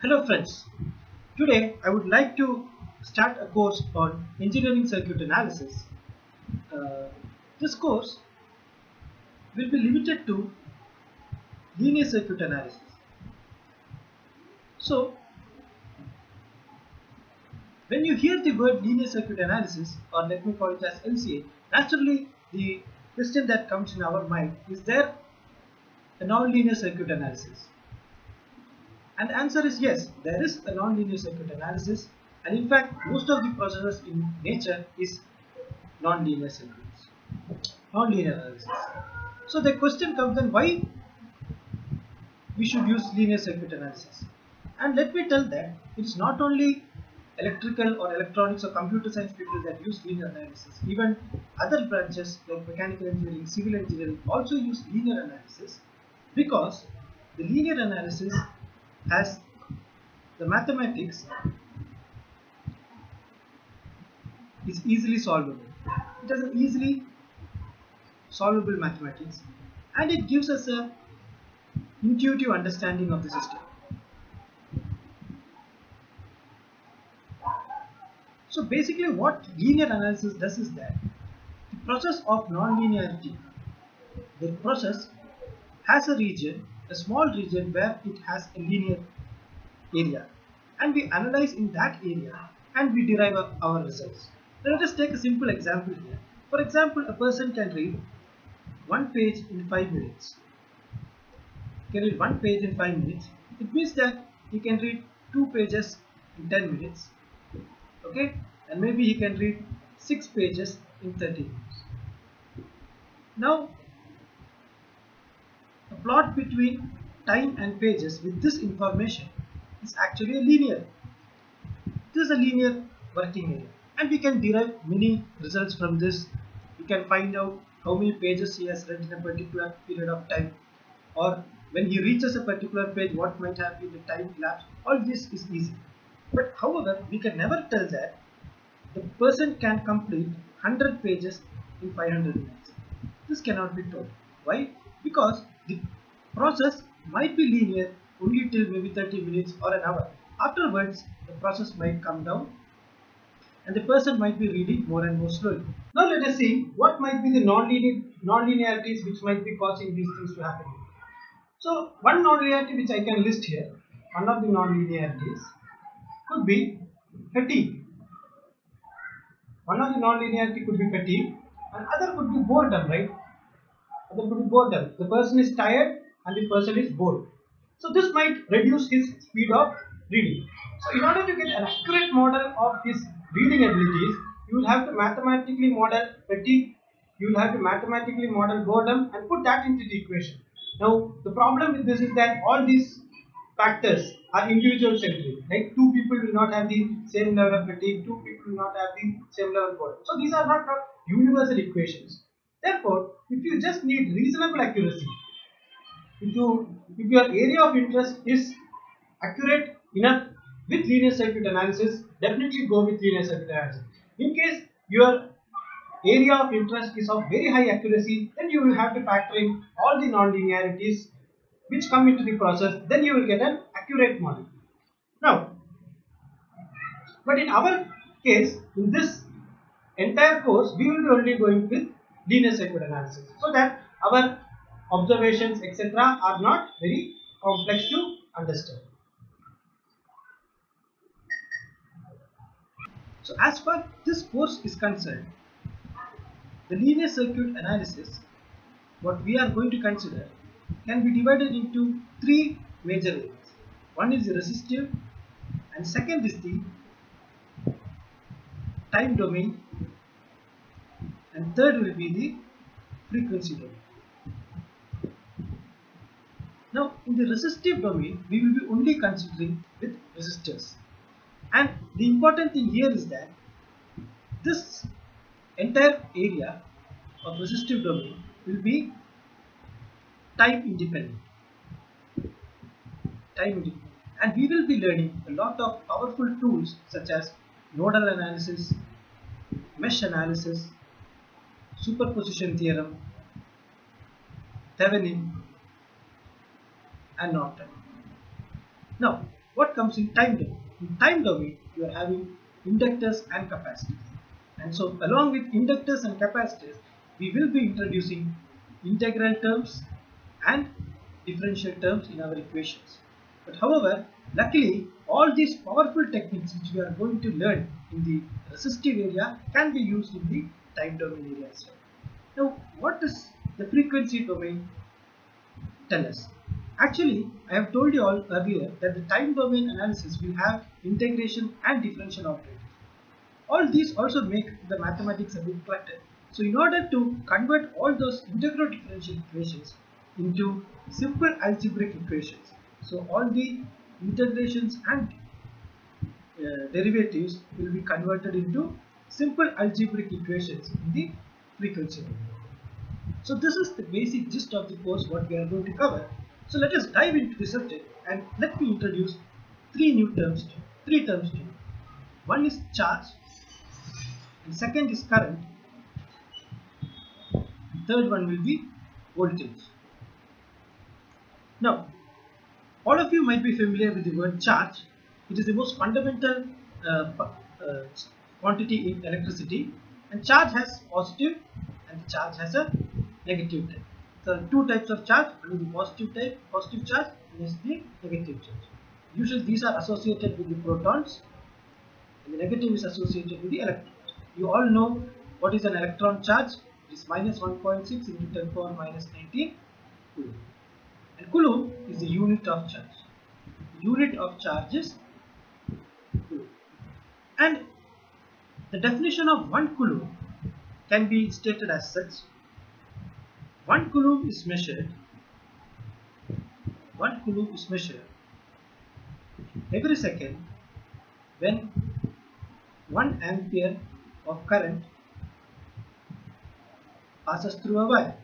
Hello friends, today I would like to start a course on engineering circuit analysis. Uh, this course will be limited to linear circuit analysis. So, when you hear the word linear circuit analysis or let me call it as LCA, naturally the question that comes in our mind is there a non-linear circuit analysis? And the answer is yes, there is a non-linear circuit analysis and in fact most of the processes in nature is non-linear circuits, non-linear analysis. So the question comes then why we should use linear circuit analysis? And let me tell that it's not only electrical or electronics or computer science people that use linear analysis. Even other branches like mechanical engineering civil engineering also use linear analysis because the linear analysis has the mathematics is easily solvable. It has an easily solvable mathematics and it gives us a intuitive understanding of the system. So basically what linear analysis does is that the process of non-linearity, the process has a region, a small region where it has a linear area and we analyze in that area and we derive our results. Let us take a simple example here. For example, a person can read one page in 5 minutes. Can read one page in 5 minutes. It means that he can read two pages in 10 minutes okay and maybe he can read 6 pages in 30 minutes. Now plot between time and pages with this information is actually a linear. This is a linear working area and we can derive many results from this. We can find out how many pages he has read in a particular period of time or when he reaches a particular page what might have been the time elapsed. All this is easy. But however, we can never tell that the person can complete 100 pages in 500 minutes. This cannot be told. Why? Because the process might be linear only till maybe 30 minutes or an hour. Afterwards, the process might come down and the person might be reading more and more slowly. Now let us see what might be the non-linear non-linearities which might be causing these things to happen. So one non-linearity which I can list here, one of the non-linearities could be fatigue. One of the non-linearity could be fatigue and other could be boredom, right? Other could be boredom. The person is tired and the person is bored. So this might reduce his speed of reading. So in order to get an accurate model of his reading abilities, you will have to mathematically model fatigue, you will have to mathematically model boredom and put that into the equation. Now the problem with this is that all these factors are individual centric. Like two people will not have the same level of fatigue, two people will not have the same level of boredom. So these are not, not universal equations. Therefore, if you just need reasonable accuracy, if if your area of interest is accurate enough with linear circuit analysis, definitely go with linear circuit analysis. In case your area of interest is of very high accuracy, then you will have to factor in all the non-linearities which come into the process, then you will get an accurate model. Now, but in our case, in this entire course, we will be only going with linear circuit analysis so that our observations etc are not very complex to understand. So as far this course is concerned, the linear circuit analysis, what we are going to consider can be divided into three major areas. One is the resistive and second is the time domain and third will be the frequency domain. Now in the resistive domain we will be only considering with resistors. And the important thing here is that this entire area of resistive domain will be time independent. Time independent. And we will be learning a lot of powerful tools such as nodal analysis mesh analysis superposition theorem Thevenin and Norton now what comes in time domain. In time domain, you are having inductors and capacitors. And so along with inductors and capacitors, we will be introducing integral terms and differential terms in our equations. But however, luckily all these powerful techniques which we are going to learn in the resistive area can be used in the time domain area as well. Now what does the frequency domain tell us? Actually, I have told you all earlier that the time domain analysis will have integration and differential operators. All these also make the mathematics a bit cluttered. So in order to convert all those integral differential equations into simple algebraic equations, so all the integrations and uh, derivatives will be converted into simple algebraic equations in the frequency. So this is the basic gist of the course what we are going to cover. So let us dive into the subject and let me introduce three new terms to you, three terms to you. One is charge, and second is current, third one will be voltage. Now, all of you might be familiar with the word charge. It is the most fundamental uh, uh, quantity in electricity and charge has positive and charge has a negative type. So two types of charge, one is the positive type, positive charge, and is the negative charge. Usually these are associated with the protons and the negative is associated with the electrons. You all know what is an electron charge? It is minus 1.6 into 10 power minus 19 coulomb. And coulomb is the unit of charge. The unit of charge is coulomb. And the definition of 1 coulomb can be stated as such 1 coulomb is measured 1 coulomb is measured every second when 1 ampere of current passes through a wire.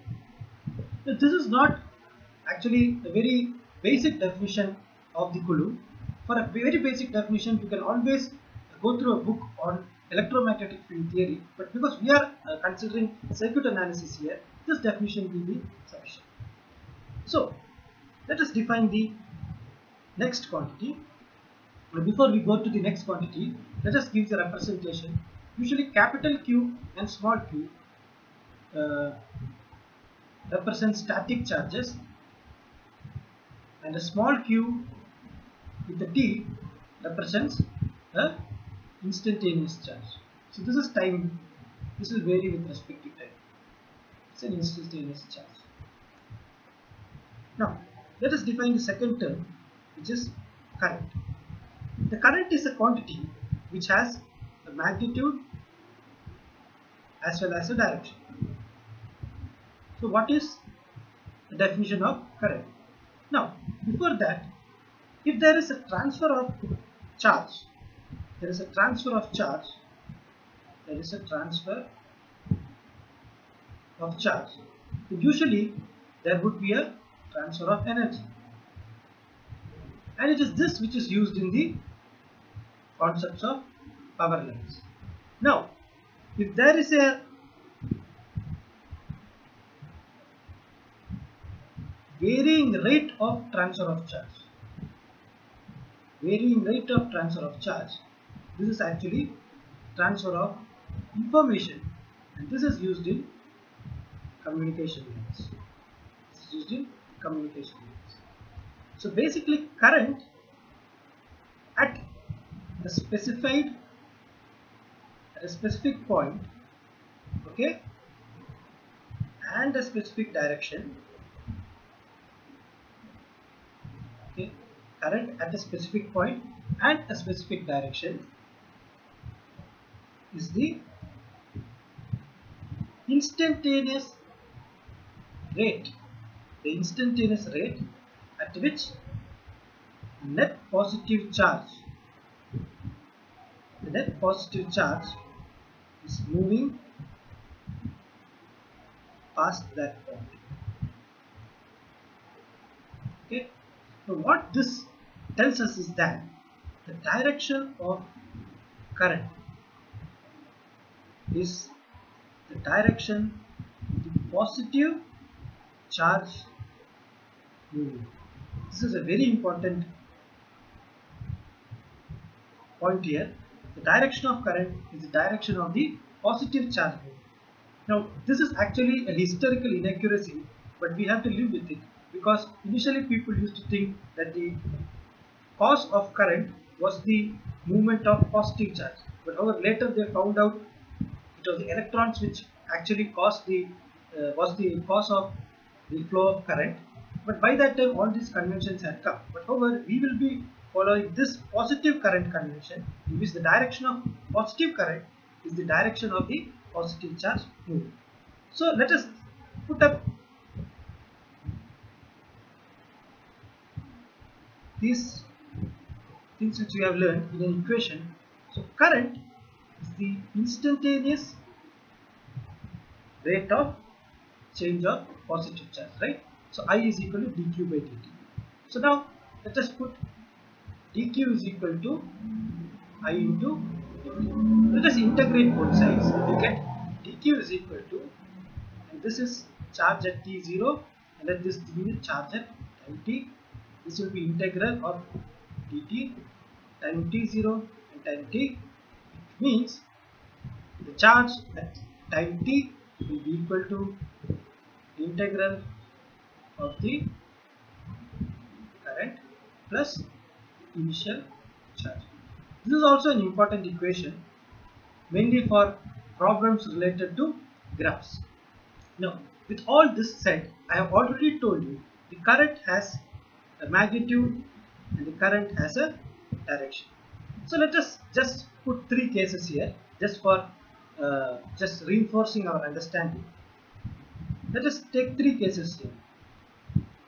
Now, this is not actually a very basic definition of the coulomb. For a very basic definition, you can always go through a book on electromagnetic field theory, but because we are uh, considering circuit analysis here, this definition will be sufficient. So, let us define the next quantity. Before we go to the next quantity, let us give the representation. Usually capital Q and small q uh, represent static charges and a small q with a t represents a instantaneous charge. So this is time, this will vary with respect to time. An instantaneous charge. Now, let us define the second term, which is current. The current is a quantity which has a magnitude as well as a direction. So what is the definition of current? Now, before that, if there is a transfer of charge, there is a transfer of charge, there is a transfer of charge. Usually, there would be a transfer of energy. And it is this which is used in the concepts of power lines. Now, if there is a varying rate of transfer of charge, varying rate of transfer of charge, this is actually transfer of information and this is used in communication links. This is used in communication links. So basically current at a specified a specific point okay and a specific direction okay current at a specific point and a specific direction is the instantaneous rate the instantaneous rate at which net positive charge the net positive charge is moving past that point. Okay? So what this tells us is that the direction of current is the direction the positive charge. Moving this is a very important point here. The direction of current is the direction of the positive charge. Now this is actually a historical inaccuracy but we have to live with it because initially people used to think that the cause of current was the movement of positive charge. But however later they found out it was the electrons which actually caused the uh, was the cause of the flow of current but by that time all these conventions had come but however we will be following this positive current convention in which the direction of positive current is the direction of the positive charge moving. So let us put up these things which we have learned in an equation. So current is the instantaneous rate of change of positive charge, right? So I is equal to dq by dt. So now let us put dq is equal to I into dt. Let us integrate both sides. We get dq is equal to, and this is charge at t0, and let this the charge at time t. This will be integral of dt time t0 and time t. It means the charge at time t will be equal to integral of the current plus initial charge. This is also an important equation mainly for problems related to graphs. Now with all this said I have already told you the current has a magnitude and the current has a direction. So let us just put three cases here just for uh, just reinforcing our understanding. Let us take three cases here.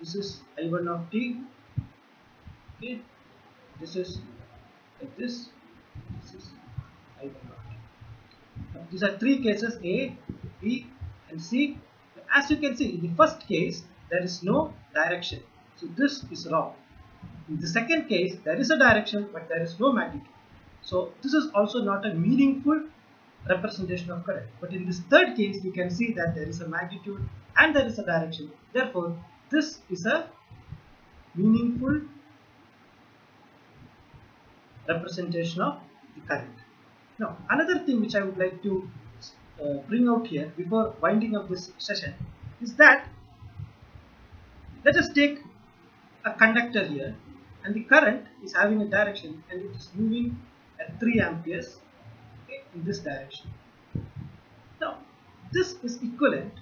This is I1 of t. Okay. This is like this. This is I1 of t. Now, these are three cases A, B, and C. As you can see, in the first case, there is no direction. So this is wrong. In the second case, there is a direction, but there is no magnitude. So this is also not a meaningful representation of current. But in this third case, you can see that there is a magnitude and there is a direction. Therefore, this is a meaningful representation of the current. Now, another thing which I would like to uh, bring out here before winding up this session is that let us take a conductor here and the current is having a direction and it is moving at 3 amperes in this direction. Now, this is equivalent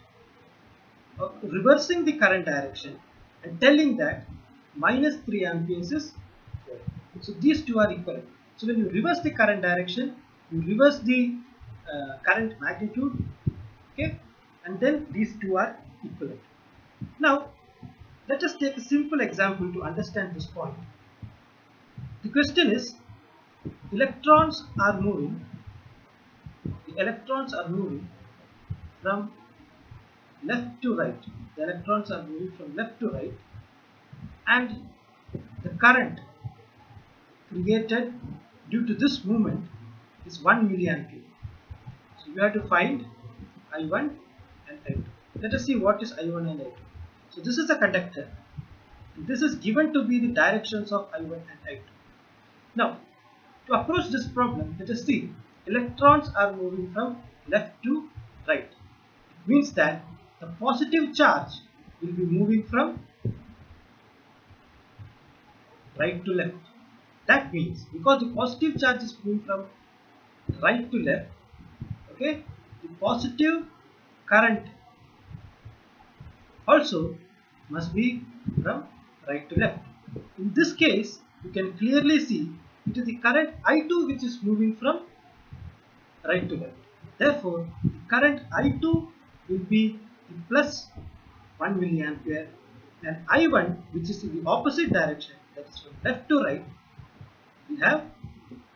of reversing the current direction and telling that minus 3 amperes is. So these two are equivalent. So when you reverse the current direction, you reverse the uh, current magnitude, okay, and then these two are equivalent. Now let us take a simple example to understand this point. The question is, electrons are moving, electrons are moving from left to right. The electrons are moving from left to right and the current created due to this movement is 1 milliampere. So you have to find I1 and I2. Let us see what is I1 and I2. So this is a conductor. This is given to be the directions of I1 and I2. Now, to approach this problem, let us see. Electrons are moving from left to right. It means that the positive charge will be moving from right to left. That means because the positive charge is moving from right to left, okay, the positive current also must be from right to left. In this case, you can clearly see it is the current I2 which is moving from right to left. Therefore, the current I2 will be plus 1 milliampere and I1 which is in the opposite direction that is from left to right we have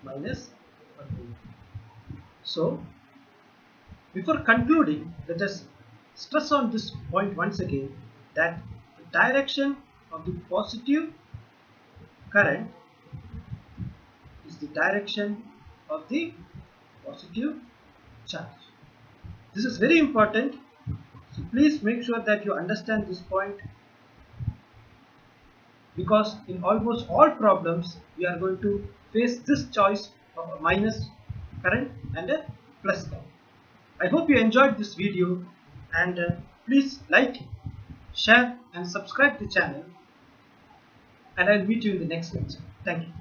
minus 1 milliampere. So, before concluding, let us stress on this point once again that the direction of the positive current is the direction of the positive charge. This is very important. So please make sure that you understand this point because in almost all problems we are going to face this choice of a minus current and a plus current. I hope you enjoyed this video and uh, please like, share and subscribe the channel and I'll meet you in the next lecture. Thank you.